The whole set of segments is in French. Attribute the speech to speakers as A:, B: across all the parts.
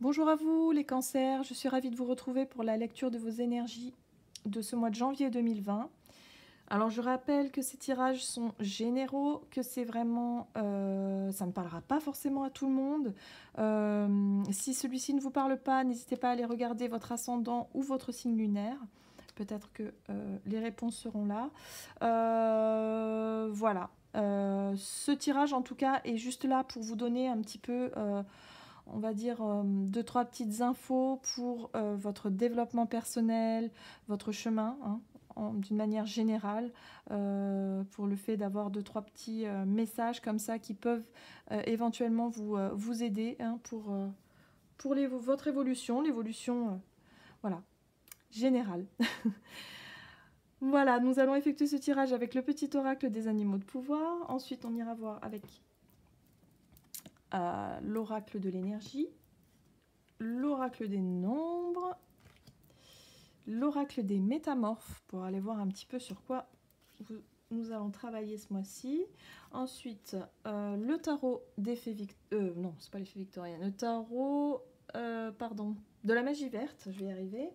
A: Bonjour à vous les cancers, je suis ravie de vous retrouver pour la lecture de vos énergies de ce mois de janvier 2020. Alors je rappelle que ces tirages sont généraux, que c'est vraiment, euh, ça ne parlera pas forcément à tout le monde. Euh, si celui-ci ne vous parle pas, n'hésitez pas à aller regarder votre ascendant ou votre signe lunaire. Peut-être que euh, les réponses seront là. voilà. ce tirage en tout cas est juste là pour vous donner un petit peu on va dire, deux, trois petites infos pour votre développement personnel, votre chemin, hein, d'une manière générale euh, pour le fait d'avoir deux trois petits euh, messages comme ça qui peuvent euh, éventuellement vous, vous aider hein, pour, pour les, votre évolution, l'évolution voilà, générale. voilà, nous allons effectuer ce tirage avec le petit oracle des animaux de pouvoir. Ensuite, on ira voir avec l'oracle de l'énergie, l'oracle des nombres l'oracle des métamorphes pour aller voir un petit peu sur quoi nous allons travailler ce mois-ci. Ensuite, euh, le tarot d'effet victorien. Euh, non, c'est pas. Le tarot, euh, pardon, de la magie verte, je vais y arriver.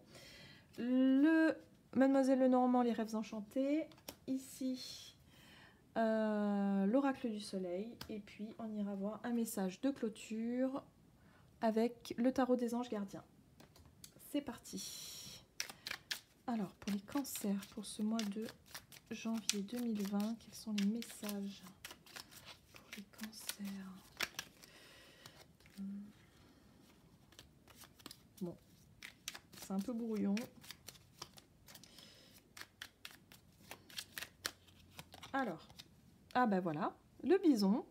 A: Le Mademoiselle Lenormand, les rêves enchantés. Ici, l'oracle du soleil. Et puis, on ira voir un message de clôture avec le tarot des anges gardiens. C'est parti. Alors, pour les cancers, pour ce mois de janvier 2020, quels sont les messages pour les cancers? Hmm. Bon, c'est un peu brouillon. Alors, ah ben voilà, le bison,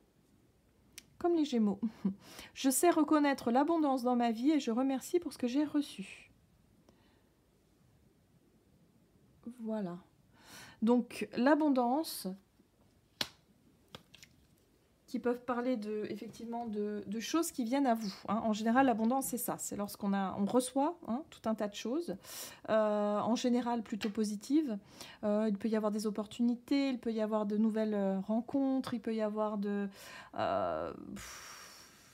A: comme les gémeaux. Je sais reconnaître l'abondance dans ma vie et je remercie pour ce que j'ai reçu. Voilà. Donc l'abondance, qui peuvent parler de, effectivement de, choses qui viennent à vous. Hein. En général, l'abondance, c'est ça. C'est lorsqu'on a, on reçoit hein, tout un tas de choses, euh, en général plutôt positives. Euh, il peut y avoir des opportunités, il peut y avoir de nouvelles euh, rencontres, il peut y avoir de,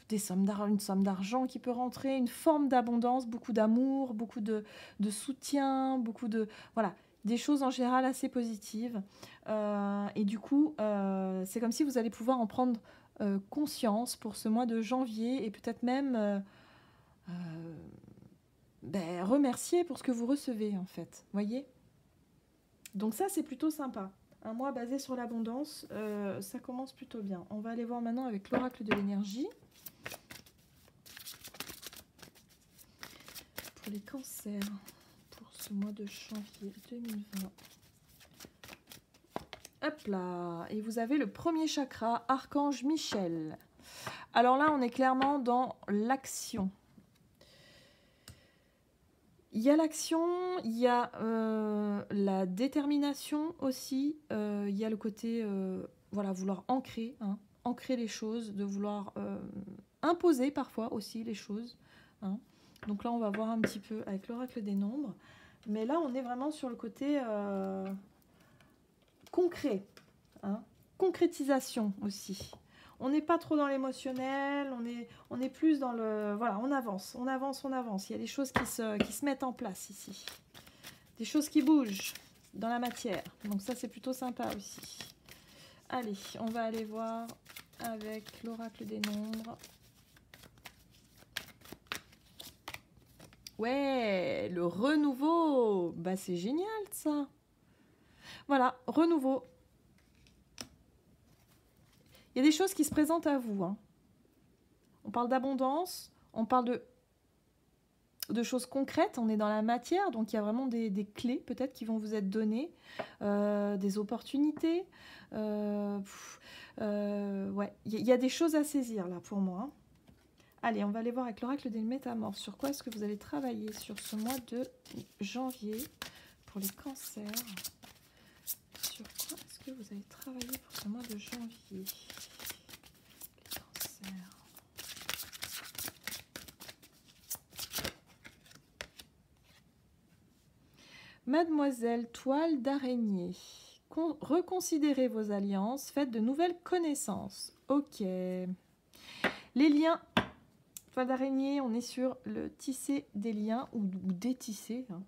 A: des sommes une somme d'argent qui peut rentrer, une forme d'abondance, beaucoup d'amour, beaucoup de, de, soutien, beaucoup de... Voilà, des choses en général assez positives. Euh, et du coup, euh, c'est comme si vous allez pouvoir en prendre euh, conscience pour ce mois de janvier et peut-être même ben, remercier pour ce que vous recevez en fait. Voyez? Donc ça, c'est plutôt sympa. Un mois basé sur l'abondance, ça commence plutôt bien. On va aller voir maintenant avec l'oracle de l'énergie. Pour les cancers mois de janvier 2020. Hop là Et vous avez le premier chakra, Archange Michel. Alors là, on est clairement dans l'action. Il y a l'action, il y a euh, la détermination aussi, euh, il y a le côté, euh, voilà, vouloir ancrer, hein, ancrer les choses, de vouloir imposer parfois aussi les choses. Hein. Donc là, on va voir un petit peu avec l'oracle des nombres. Mais là, on est vraiment sur le côté euh, concret, hein. concrétisation aussi. On n'est pas trop dans l'émotionnel, on est, plus dans le... Voilà, on avance, on avance, on avance. Il y a des choses qui se, qui se mettent en place ici. Des choses qui bougent dans la matière. Donc ça, c'est plutôt sympa aussi. Allez, on va aller voir avec l'oracle des nombres. Ouais, le renouveau. Bah c'est génial ça. Voilà, renouveau. Il y a des choses qui se présentent à vous. Hein. On parle d'abondance, on parle de, choses concrètes, on est dans la matière, donc il y a vraiment des, clés peut-être qui vont vous être données, euh, des opportunités. Euh, euh, ouais, il y, a des choses à saisir là pour moi. Hein. Allez, on va aller voir avec l'oracle des métamorphes. Sur quoi est-ce que vous allez travailler sur ce mois de janvier pour les cancers? Sur quoi est-ce que vous allez travailler pour ce mois de janvier? Les cancers. Mademoiselle toile d'araignée. Reconsidérez vos alliances, faites de nouvelles connaissances. Ok. Les liens Toile d'araignée, on est sur le tisser des liens ou, détisser, hein,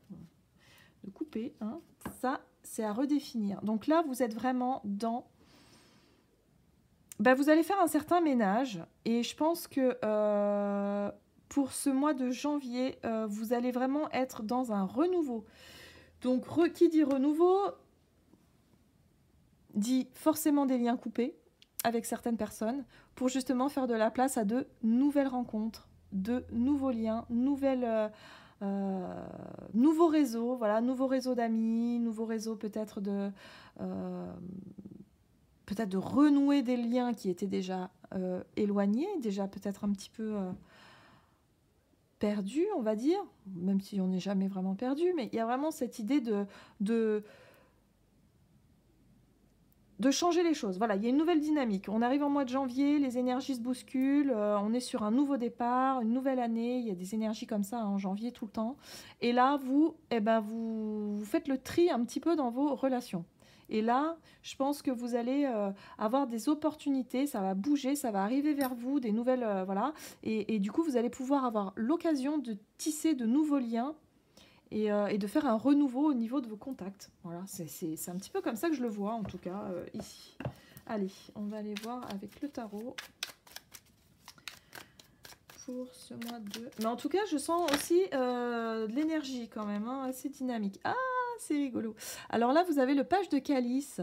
A: de couper. Hein. Ça, c'est à redéfinir. Donc là, vous êtes vraiment dans... Ben, vous allez faire un certain ménage et je pense que euh, pour ce mois de janvier, euh, vous allez vraiment être dans un renouveau. Donc, qui dit renouveau dit forcément des liens coupés avec certaines personnes pour justement faire de la place à de nouvelles rencontres, de nouveaux liens, nouvelles, euh, euh, nouveaux réseaux, voilà, nouveaux réseaux d'amis, nouveaux réseaux peut-être de euh, peut-être de renouer des liens qui étaient déjà éloignés, déjà peut-être un petit peu perdus, on va dire, même si on n'est jamais vraiment perdu, mais il y a vraiment cette idée de, de de changer les choses. Voilà, il y a une nouvelle dynamique. On arrive en mois de janvier, les énergies se bousculent, euh, on est sur un nouveau départ, une nouvelle année. Il y a des énergies comme ça en janvier tout le temps. Et là, vous, eh ben, vous, faites le tri un petit peu dans vos relations. Et là, je pense que vous allez euh, avoir des opportunités, ça va bouger, ça va arriver vers vous, des nouvelles, euh, voilà. et, du coup, vous allez pouvoir avoir l'occasion de tisser de nouveaux liens euh, et, de faire un renouveau au niveau de vos contacts. Voilà, c'est un petit peu comme ça que je le vois, en tout cas, euh, ici. Allez, on va aller voir avec le tarot pour ce mois de... Mais en tout cas, je sens aussi euh, de l'énergie quand même, hein, assez dynamique. Ah, c'est rigolo. Alors là, vous avez le page de calice.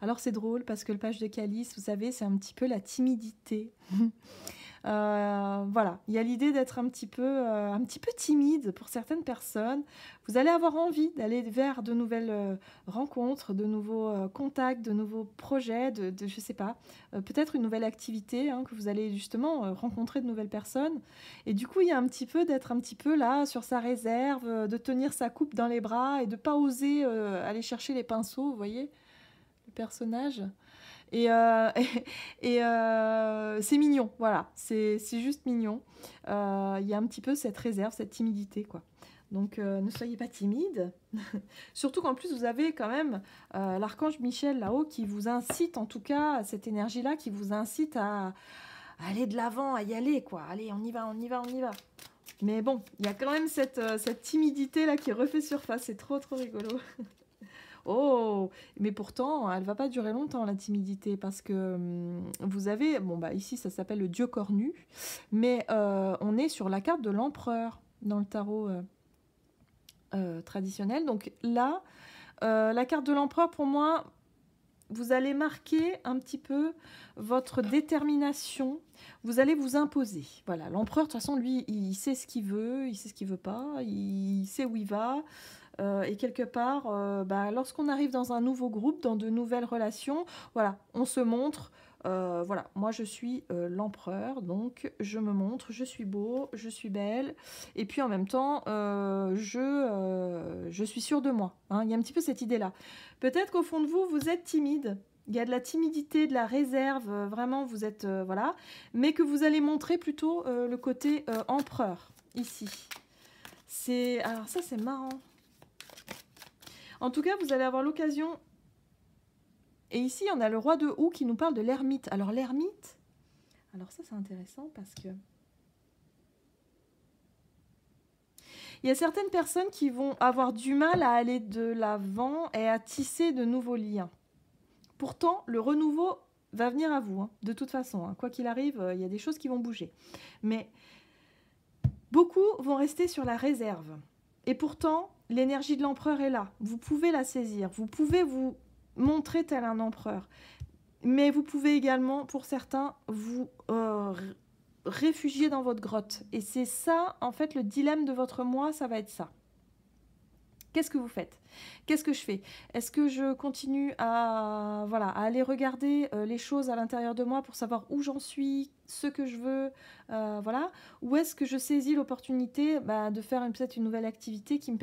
A: Alors c'est drôle parce que le page de calice, vous savez, c'est un petit peu la timidité. Euh, voilà, il y a l'idée d'être un petit peu, euh, un petit peu timide pour certaines personnes. Vous allez avoir envie d'aller vers de nouvelles euh, rencontres, de nouveaux contacts, de nouveaux projets, de, de je sais pas, peut-être une nouvelle activité hein, que vous allez justement rencontrer de nouvelles personnes. Et du coup, il y a un petit peu d'être un petit peu là sur sa réserve, de tenir sa coupe dans les bras et de pas oser aller chercher les pinceaux, vous voyez, le personnage. Et, euh, euh, c'est mignon, voilà, c'est juste mignon. Euh, il y a un petit peu cette réserve, cette timidité, quoi. Donc ne soyez pas timide. Surtout qu'en plus vous avez quand même l'archange Michel là-haut qui vous incite, en tout cas, cette énergie-là qui vous incite à, aller de l'avant, à y aller, quoi. Allez, on y va, on y va, on y va. Mais bon, il y a quand même cette, cette timidité là qui refait surface. C'est trop, trop rigolo. Oh, mais pourtant, elle va pas durer longtemps la timidité parce que hum, vous avez, bon bah ici ça s'appelle le dieu cornu, mais euh, on est sur la carte de l'empereur dans le tarot euh, euh, traditionnel. Donc là, la carte de l'empereur pour moi, vous allez marquer un petit peu votre détermination. Vous allez vous imposer. Voilà, l'empereur de toute façon lui, il sait ce qu'il veut, il sait ce qu'il veut pas, il sait où il va. Euh, et quelque part, euh, bah, lorsqu'on arrive dans un nouveau groupe, dans de nouvelles relations, voilà, on se montre. Euh, voilà, moi je suis l'empereur, donc je me montre, je suis beau, je suis belle, et puis en même temps, je, je suis sûre de moi. Hein. Il y a un petit peu cette idée-là. Peut-être qu'au fond de vous, vous êtes timide, il y a de la timidité, de la réserve, vraiment vous êtes voilà, mais que vous allez montrer plutôt le côté empereur ici. C'est alors ça c'est marrant. En tout cas, vous allez avoir l'occasion. Et ici, on a le roi de Hou qui nous parle de l'ermite. Alors l'ermite, alors ça c'est intéressant parce que il y a certaines personnes qui vont avoir du mal à aller de l'avant et à tisser de nouveaux liens. Pourtant, le renouveau va venir à vous, hein, de toute façon. Hein. Quoi qu'il arrive, euh, il y a des choses qui vont bouger. Mais beaucoup vont rester sur la réserve. Et pourtant, l'énergie de l'empereur est là. Vous pouvez la saisir. Vous pouvez vous montrer tel un empereur. Mais vous pouvez également, pour certains, vous euh, réfugier dans votre grotte. Et c'est ça, en fait, le dilemme de votre moi, ça va être ça. Qu'est-ce que vous faites? Qu'est-ce que je fais? Est-ce que je continue à, voilà, aller regarder euh, les choses à l'intérieur de moi pour savoir où j'en suis, ce que je veux, euh, voilà? Ou est-ce que je saisis l'opportunité bah, de faire peut-être une nouvelle activité qui me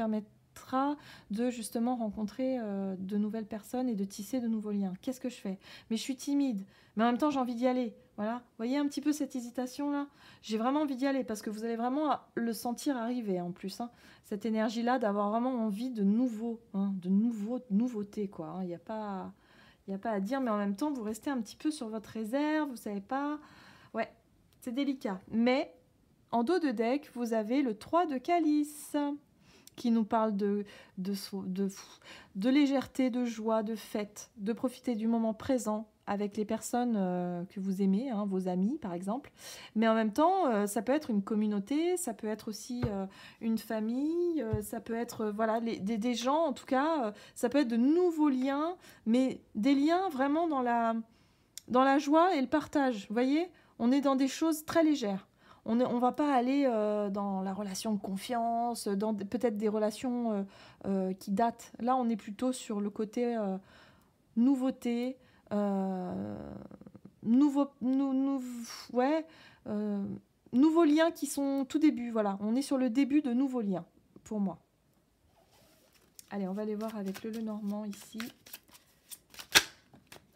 A: de justement rencontrer euh, de nouvelles personnes et de tisser de nouveaux liens Qu'est-ce que je fais? Mais je suis timide, mais en même temps j'ai envie d'y aller. Voilà, voyez un petit peu cette hésitation là J'ai vraiment envie d'y aller parce que vous allez vraiment le sentir arriver en plus. Hein. Cette énergie là d'avoir vraiment envie de nouveau, hein, de nouveau, nouveauté quoi. Hein. Il n'y a pas, il a pas à dire, mais en même temps vous restez un petit peu sur votre réserve, vous savez pas. Ouais, c'est délicat. Mais En dos de deck, vous avez le 3 de calice qui nous parle de, de, de, légèreté, de joie, de fête, de profiter du moment présent, avec les personnes euh, que vous aimez, hein, vos amis par exemple. Mais en même temps, euh, ça peut être une communauté, ça peut être aussi euh, une famille, ça peut être voilà des, des, gens en tout cas, ça peut être de nouveaux liens, mais des liens vraiment dans la, dans la joie et le partage. Vous voyez, on est dans des choses très légères. On ne va pas aller dans la relation de confiance, dans peut-être des relations qui datent. Là, on est plutôt sur le côté nouveauté, euh, euh, nouveaux liens qui sont tout début. Voilà, on est sur le début de nouveaux liens pour moi. Allez, on va aller voir avec le Normand ici.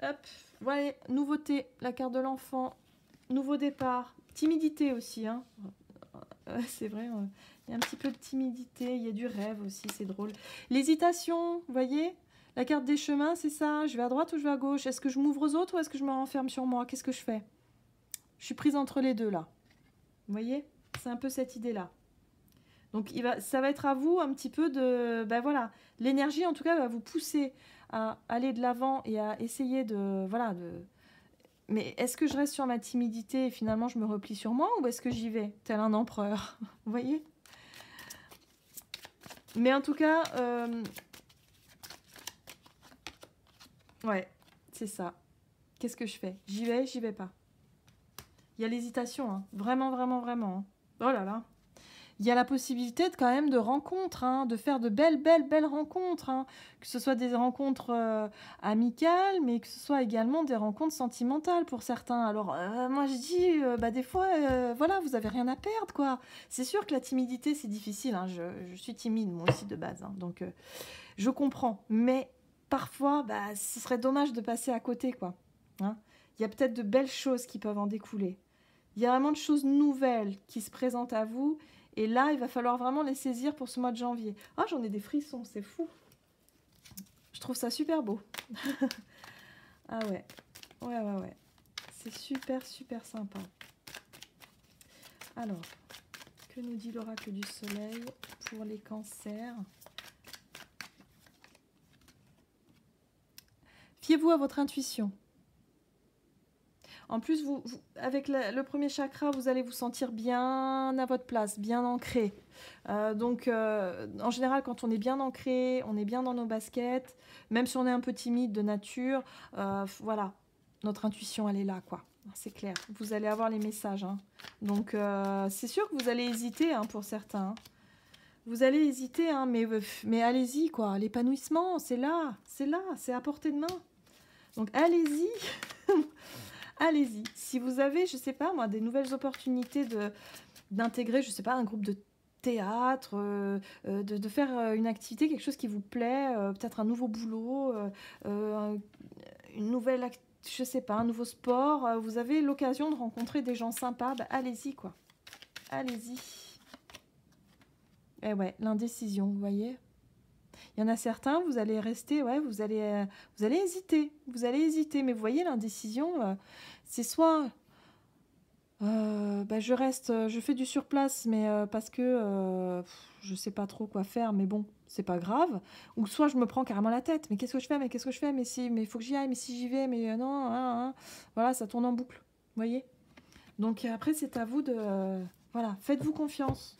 A: Hop, voilà, nouveauté, la carte de l'enfant, nouveau départ, timidité aussi. Hein. c'est vrai, il y a un petit peu de timidité, il y a du rêve aussi, c'est drôle. L'hésitation, vous voyez? La carte des chemins, c'est ça? Je vais à droite ou je vais à gauche? Est-ce que je m'ouvre aux autres ou est-ce que je me renferme sur moi? Qu'est-ce que je fais? Je suis prise entre les deux là. Vous voyez? C'est un peu cette idée-là. Donc il va, ça va être à vous un petit peu de... Ben voilà, l'énergie en tout cas va vous pousser à aller de l'avant et à essayer de... Voilà, de... Mais est-ce que je reste sur ma timidité et finalement je me replie sur moi ou est-ce que j'y vais tel un empereur Vous voyez? Mais en tout cas, euh, Ouais, c'est ça. Qu'est-ce que je fais? J'y vais, j'y vais pas. Il y a l'hésitation, hein. vraiment, vraiment, vraiment. Hein. Oh là là. Il y a la possibilité de, quand même de rencontres, hein, de faire de belles, belles, belles rencontres. Hein. Que ce soit des rencontres euh, amicales, mais que ce soit également des rencontres sentimentales pour certains. Alors, euh, moi, je dis, euh, bah, des fois, voilà, vous avez rien à perdre, quoi. C'est sûr que la timidité, c'est difficile. Je, je, suis timide, moi aussi, de base. donc, je comprends. Mais parfois, bah, ce serait dommage de passer à côté, quoi. Hein. Il y a peut-être de belles choses qui peuvent en découler. Il y a vraiment de choses nouvelles qui se présentent à vous. Et là, il va falloir vraiment les saisir pour ce mois de janvier. Ah, j'en ai des frissons, c'est fou. Je trouve ça super beau. ah ouais. Ouais, ouais, ouais. C'est super, super sympa. Alors, que nous dit l'oracle du soleil pour les cancers? Fiez-vous à votre intuition. En plus, avec le premier chakra, vous allez vous sentir bien à votre place, bien ancré. Euh, donc, euh, en général, quand on est bien ancré, on est bien dans nos baskets, même si on est un peu timide de nature, euh, voilà, notre intuition, elle est là, quoi. C'est clair. Vous allez avoir les messages. Hein. Donc, c'est sûr que vous allez hésiter hein, pour certains. Hein. Vous allez hésiter, mais, mais allez-y, quoi. L'épanouissement, c'est là, c'est là, c'est à portée de main. Donc allez-y, allez-y. Si vous avez, je sais pas moi, des nouvelles opportunités d'intégrer, je sais pas, un groupe de théâtre, euh, euh, de, faire euh, une activité, quelque chose qui vous plaît, peut-être un nouveau boulot, une nouvelle, je sais pas, un nouveau sport, vous avez l'occasion de rencontrer des gens sympas, bah, allez-y quoi. Allez-y. Eh ouais, l'indécision, vous voyez il y en a certains, vous allez rester, ouais, vous allez, euh, vous allez hésiter, vous allez hésiter. Mais vous voyez, l'indécision, euh, c'est soit euh, bah, je reste, je fais du surplace, mais parce que je sais pas trop quoi faire, mais bon, c'est pas grave. Ou soit je me prends carrément la tête, mais qu'est-ce que je fais, mais qu'est-ce que je fais, mais si, mais il faut que j'y aille, mais si j'y vais, mais non, hein, hein. voilà, ça tourne en boucle, voyez? Donc après, c'est à vous de, voilà, faites-vous confiance.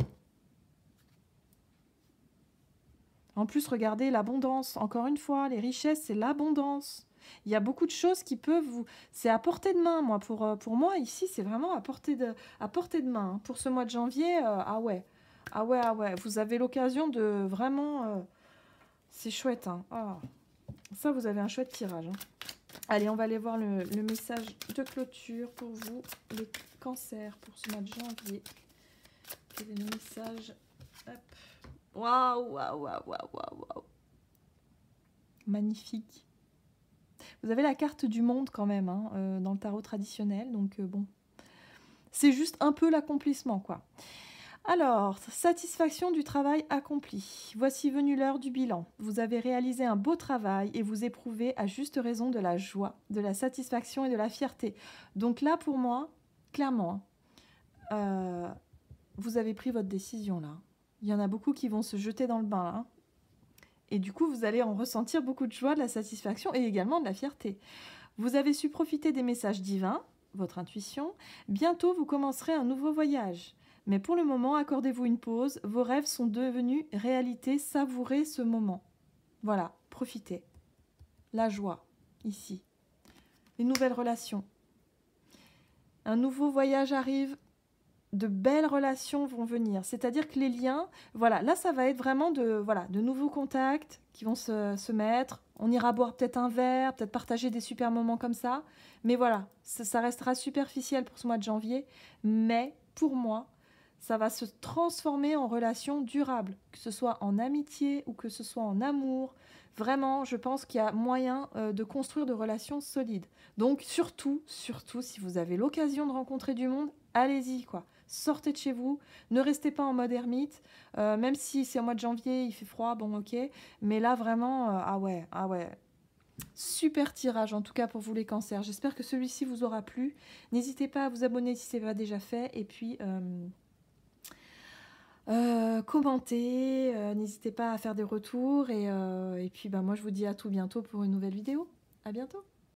A: En plus, regardez l'abondance. Encore une fois, les richesses, c'est l'abondance. Il y a beaucoup de choses qui peuvent vous... C'est à portée de main, moi. Pour, euh, moi, ici, c'est vraiment à portée de, à portée main. Pour ce mois de janvier, euh, ah ouais. Ah ouais, ah ouais. Vous avez l'occasion de vraiment... Euh, c'est chouette. Hein. Ah. Ça, vous avez un chouette tirage. Hein. Allez, on va aller voir le, le, message de clôture pour vous, les cancers, pour ce mois de janvier. Quel est le message Hop. Waouh, waouh, waouh, waouh, waouh. Magnifique. Vous avez la carte du monde quand même hein, euh, dans le tarot traditionnel, donc euh, bon. C'est juste un peu l'accomplissement, quoi. Alors, satisfaction du travail accompli. Voici venue l'heure du bilan. Vous avez réalisé un beau travail et vous éprouvez à juste raison de la joie, de la satisfaction et de la fierté. Donc là, pour moi, clairement, euh, vous avez pris votre décision là. Il y en a beaucoup qui vont se jeter dans le bain là. Et du coup, vous allez en ressentir beaucoup de joie, de la satisfaction et également de la fierté. Vous avez su profiter des messages divins, votre intuition. Bientôt, vous commencerez un nouveau voyage. Mais pour le moment, accordez-vous une pause. Vos rêves sont devenus réalité. Savourez ce moment. Voilà, profitez. La joie, ici. Les nouvelles relations. Un nouveau voyage arrive de belles relations vont venir. C'est-à-dire que les liens, voilà, là ça va être vraiment de, voilà, de nouveaux contacts qui vont se, mettre. On ira boire peut-être un verre, peut-être partager des super moments comme ça. Mais voilà, ça, restera superficiel pour ce mois de janvier. Mais pour moi, ça va se transformer en relation durable, que ce soit en amitié ou que ce soit en amour. Vraiment, je pense qu'il y a moyen euh, de construire de relations solides. Donc surtout, surtout, si vous avez l'occasion de rencontrer du monde, allez-y, quoi sortez de chez vous, ne restez pas en mode ermite, euh, même si c'est au mois de janvier, il fait froid, bon ok, mais là vraiment, euh, ah ouais, ah ouais, super tirage en tout cas pour vous les cancers, j'espère que celui-ci vous aura plu, n'hésitez pas à vous abonner si ce n'est pas déjà fait, et puis... Euh, commentez, n'hésitez pas à faire des retours. Et, et puis bah, moi je vous dis à tout bientôt pour une nouvelle vidéo. À bientôt